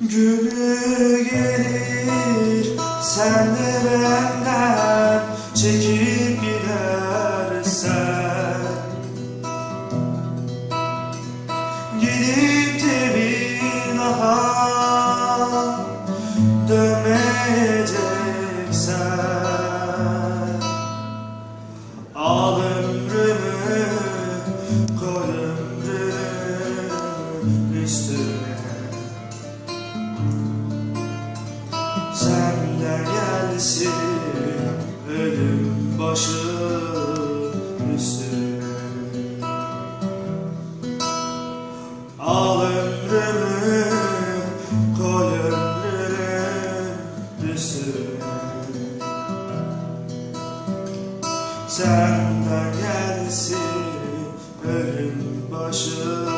Gülü gelir sen de benden çekip gidersen. Gidip de bir daha dönmeyeceksen. Al ömrümü koy ömrümün üstüne. Senden gelsin ölüm başı üstüne Al ömrümü koy ömrümün üstüne Senden gelsin ölüm başı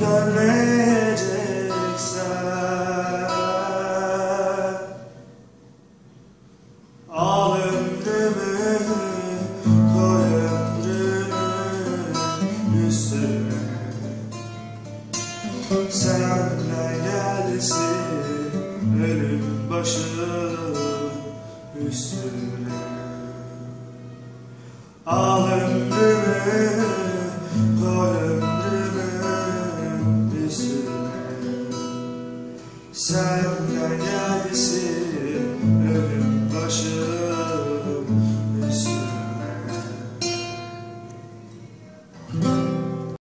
dönmeyeceksen Al ömrümü koy üstüne. Senle ölüm başı üstüne. Al ömrümü koy Senle gelsin ölüm başı